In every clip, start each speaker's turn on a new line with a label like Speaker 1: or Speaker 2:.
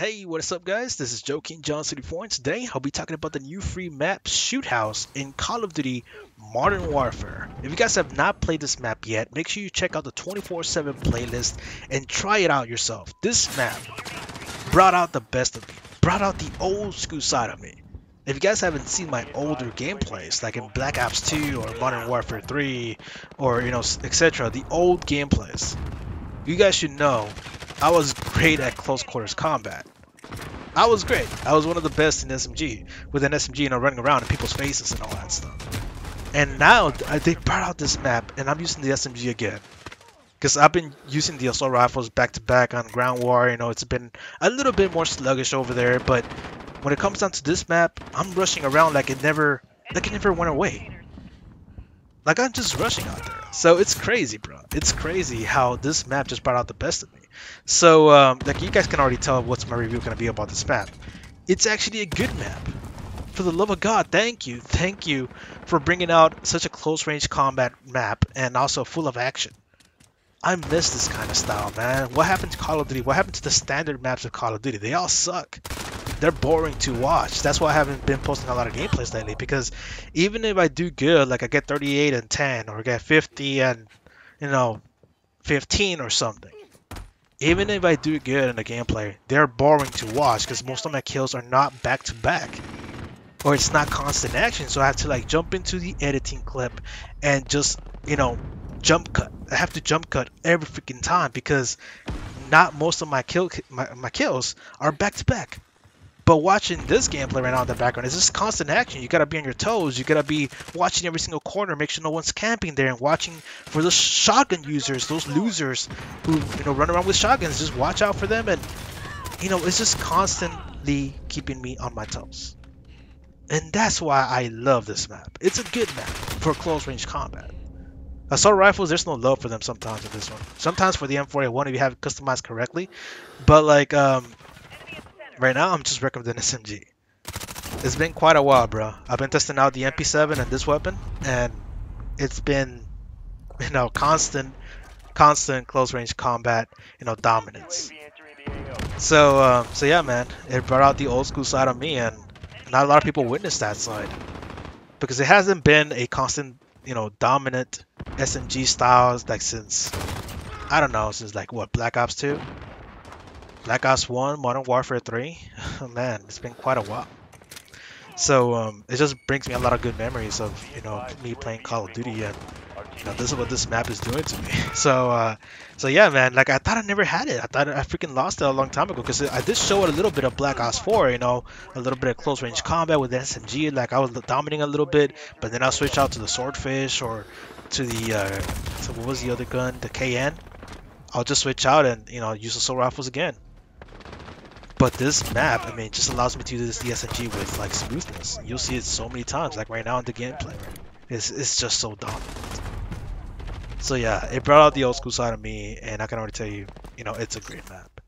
Speaker 1: Hey, what is up guys? This is Joe King John City and today I'll be talking about the new free map Shoot House in Call of Duty Modern Warfare. If you guys have not played this map yet, make sure you check out the 24-7 playlist and try it out yourself. This map brought out the best of me, brought out the old school side of me. If you guys haven't seen my older gameplays, like in Black Ops 2 or Modern Warfare 3 or you know etc, the old gameplays, you guys should know I was great at close quarters combat. I was great. I was one of the best in SMG, with an SMG, you know, running around in people's faces and all that stuff. And now uh, they brought out this map, and I'm using the SMG again. Because I've been using the assault rifles back to back on ground war, you know, it's been a little bit more sluggish over there, but when it comes down to this map, I'm rushing around like it never, like it never went away. Like I'm just rushing out there. So it's crazy, bro. It's crazy how this map just brought out the best of me. So, um, like you guys can already tell what's my review going to be about this map. It's actually a good map. For the love of God, thank you, thank you for bringing out such a close range combat map and also full of action. I miss this kind of style, man. What happened to Call of Duty? What happened to the standard maps of Call of Duty? They all suck. They're boring to watch. That's why I haven't been posting a lot of gameplays lately because even if I do good, like I get 38 and 10 or get 50 and, you know, 15 or something, even if I do good in the gameplay, they're boring to watch because most of my kills are not back to back. Or it's not constant action, so I have to like jump into the editing clip and just, you know, jump cut. I have to jump cut every freaking time because not most of my kill my, my kills are back to back. But watching this gameplay right now in the background is just constant action. You gotta be on your toes. You gotta be watching every single corner, make sure no one's camping there, and watching for those shotgun users, those losers who you know run around with shotguns. Just watch out for them, and you know it's just constantly keeping me on my toes. And that's why I love this map. It's a good map for close range combat. Assault rifles, there's no love for them sometimes in this one. Sometimes for the M4A1 if you have it customized correctly. But like um Right now, I'm just recommending SMG. It's been quite a while, bro. I've been testing out the MP7 and this weapon, and it's been, you know, constant, constant close range combat, you know, dominance. So, um, so yeah, man, it brought out the old school side of me, and not a lot of people witnessed that side because it hasn't been a constant, you know, dominant SMG styles like since I don't know, since like what Black Ops 2. Black Ops 1, Modern Warfare 3. Oh, man, it's been quite a while. So um, it just brings me a lot of good memories of you know me playing Call of Duty and you know this is what this map is doing to me. So uh, so yeah, man. Like I thought I never had it. I thought I freaking lost it a long time ago because I did show it a little bit of Black Ops 4. You know, a little bit of close range combat with the SMG. Like I was dominating a little bit, but then I switched out to the Swordfish or to the uh, what was the other gun? The KN. I'll just switch out and you know use the assault rifles again. But this map, I mean, just allows me to use the SMG with like smoothness. You'll see it so many times, like right now in the gameplay. It's, it's just so dominant. So yeah, it brought out the old school side of me, and I can already tell you, you know, it's a great map.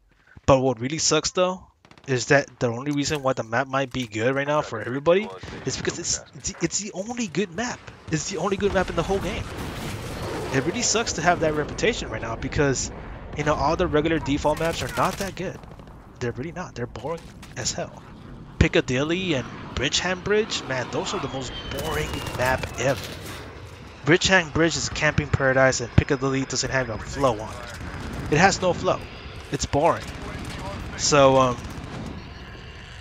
Speaker 1: But what really sucks though, is that the only reason why the map might be good right now for everybody is because it's it's the only good map. It's the only good map in the whole game. It really sucks to have that reputation right now because, you know, all the regular default maps are not that good they're really not. They're boring as hell. Piccadilly and Bridgeham Bridge, man, those are the most boring map ever. Bridgeham Bridge is a camping paradise and Piccadilly doesn't have a flow on it. It has no flow. It's boring. So, um,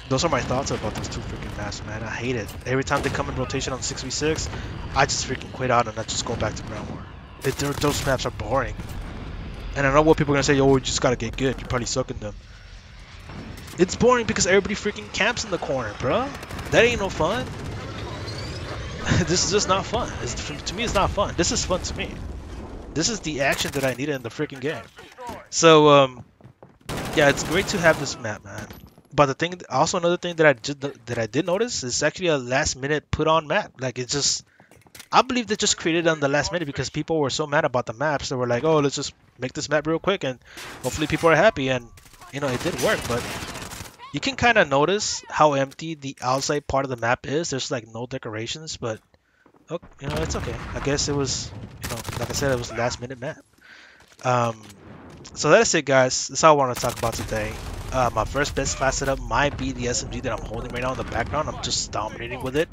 Speaker 1: those are my thoughts about those two freaking maps, man. I hate it. Every time they come in rotation on 6v6, I just freaking quit out and I just go back to ground war. It, those maps are boring. And I know what people are going to say, oh, you just got to get good. You're probably suck in them. It's boring because everybody freaking camps in the corner, bro. That ain't no fun. this is just not fun. It's, to me, it's not fun. This is fun to me. This is the action that I needed in the freaking game. So, um, yeah, it's great to have this map, man. But the thing, also another thing that I did that I did notice is actually a last minute put on map. Like it's just, I believe they just created on the last minute because people were so mad about the maps. They were like, oh, let's just make this map real quick and hopefully people are happy. And you know, it did work, but you can kind of notice how empty the outside part of the map is. There's like no decorations, but oh, you know, it's okay. I guess it was, you know, like I said, it was a last minute map. Um, so that's it, guys. That's all I want to talk about today. Uh, my first best class setup might be the SMG that I'm holding right now in the background. I'm just dominating with it.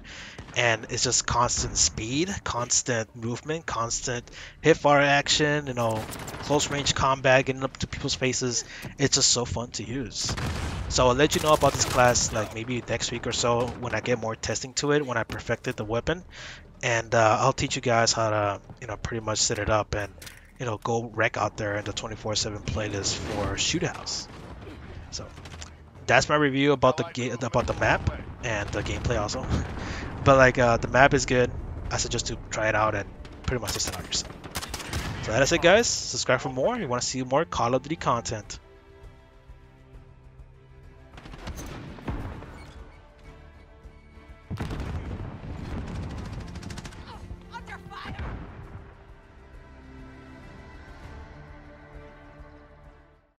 Speaker 1: And it's just constant speed, constant movement, constant hip fire action, you know, close range combat, getting up to people's faces. It's just so fun to use. So I'll let you know about this class like maybe next week or so when I get more testing to it, when I perfected the weapon. And uh, I'll teach you guys how to, you know, pretty much set it up and, you know, go wreck out there in the 24-7 playlist for Shoot House. So that's my review about the game, about the map and the gameplay also. but like uh, the map is good. I suggest to try it out and pretty much test it out yourself. So that's it, guys. Subscribe for more. You want to see more Call of Duty content.